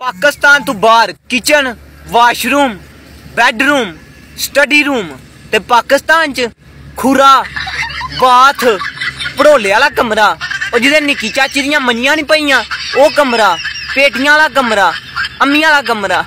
ਪਾਕਿਸਤਾਨ ਤੋਂ ਬਾਹਰ kitchen washroom bedroom study room ਤੇ ਪਾਕਿਸਤਾਨ ਚ ਖੁਰਾ, ਬਾਥ ਪੜੋਲੇ ਵਾਲਾ ਕਮਰਾ, ਉਹ ਜਿਹਦੇ ਨਿੱਕੀ ਚਾਚੀ ਦੀਆਂ ਮੰਨੀਆਂ ਨਹੀਂ ਪਈਆਂ, ਉਹ ਕਮਰਾ, ਪੇਟੀਆਂ ਵਾਲਾ ਕਮਰਾ, ਅੰਮੀਆਂ ਵਾਲਾ ਕਮਰਾ।